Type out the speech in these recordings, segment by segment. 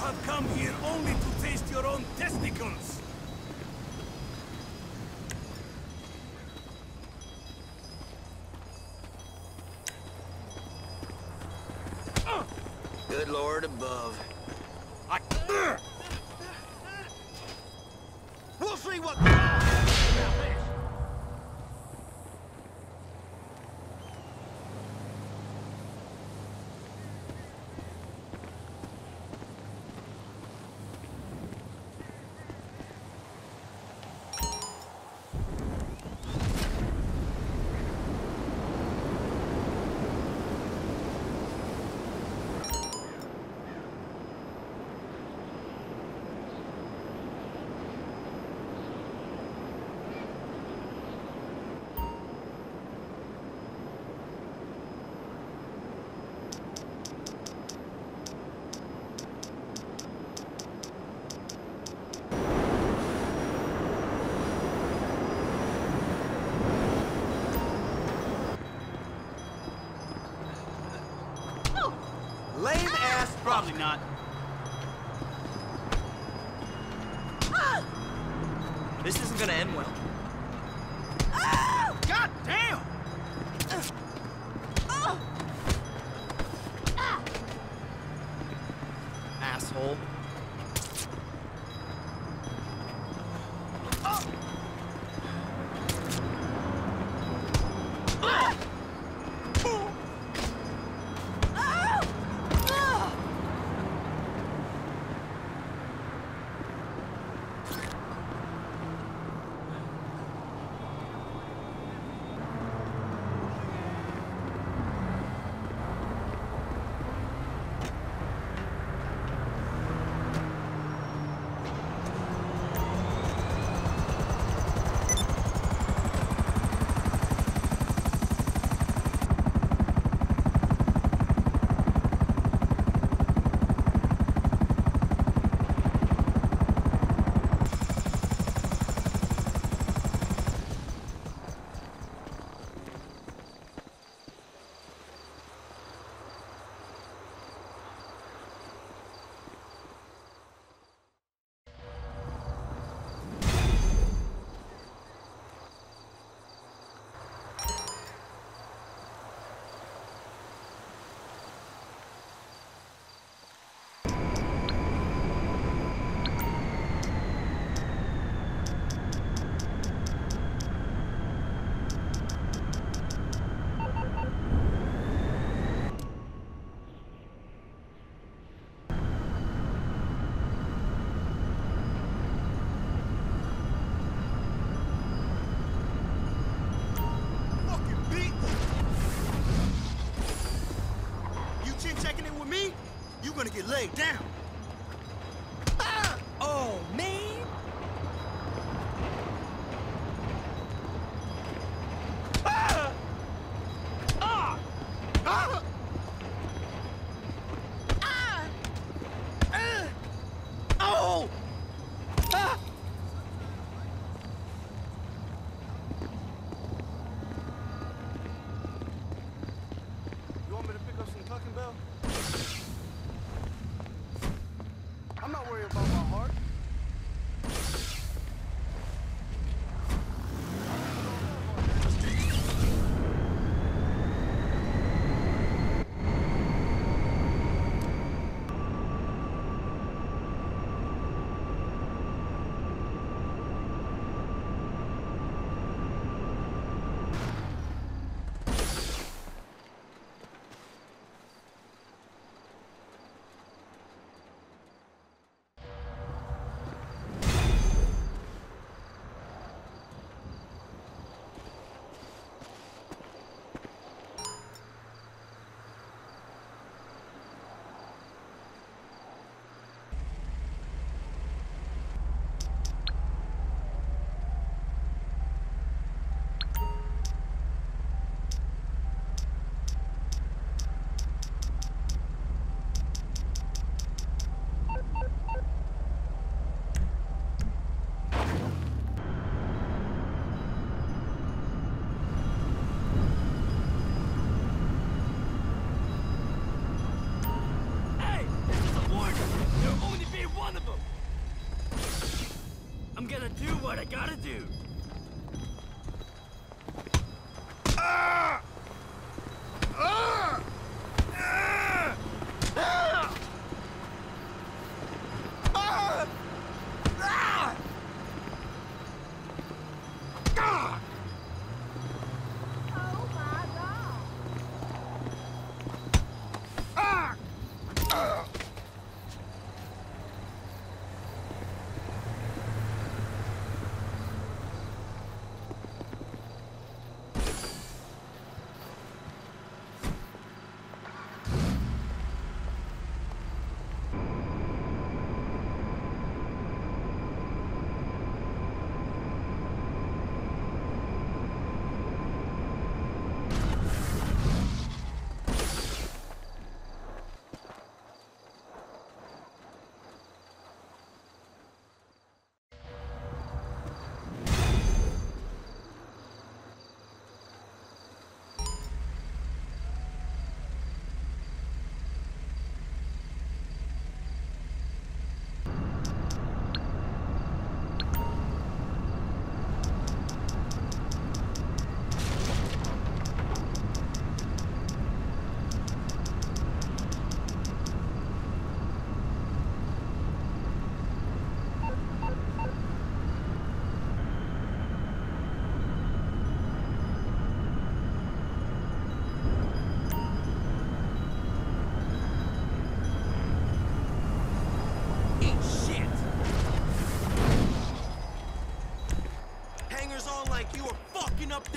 have come here only to taste your own testicles. Lame ass Probably not. This isn't gonna end well. God damn! Ah! Asshole. Laid down.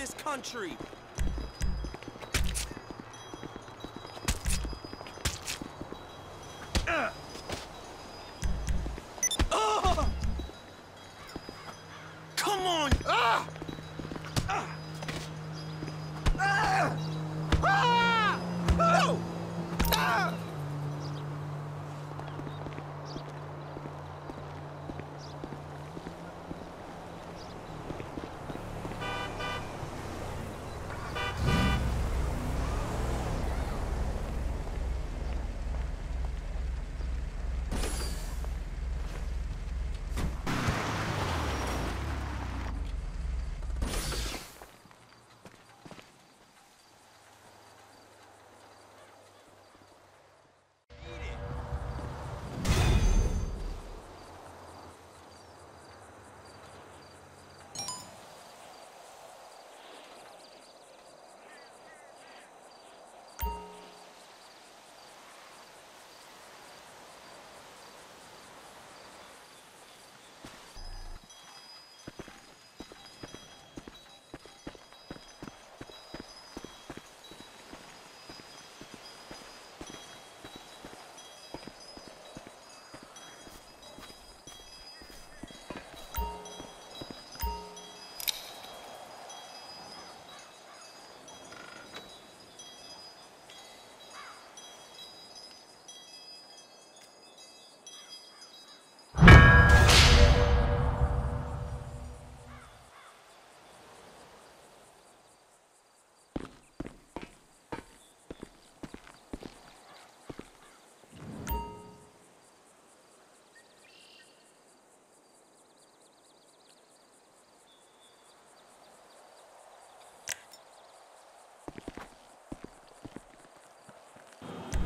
This country!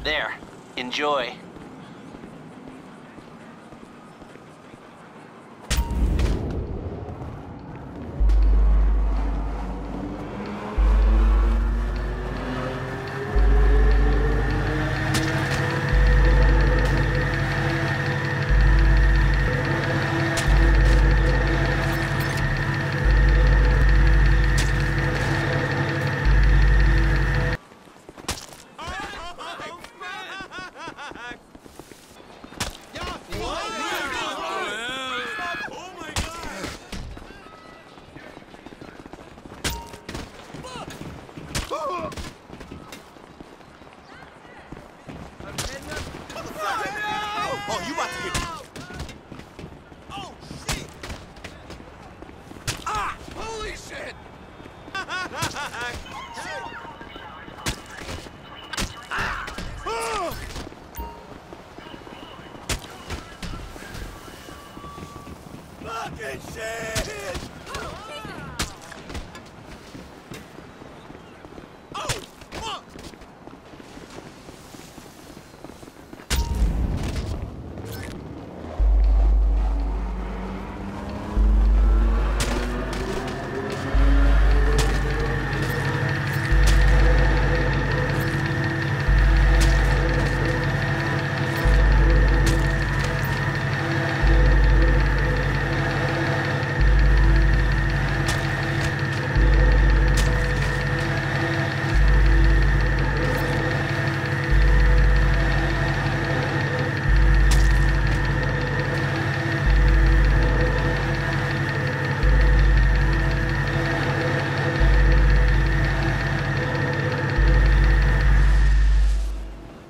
There. Enjoy.